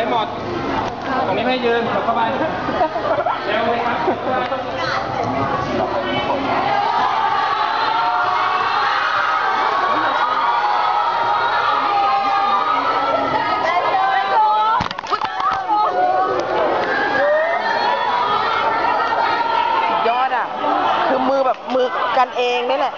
ไปหมด ตรงนี้ไม่ให้ยืนเถิบเข้าไปเร็วเลยครับยอดอะ คือมือแบบมือกันเองนี่แหละ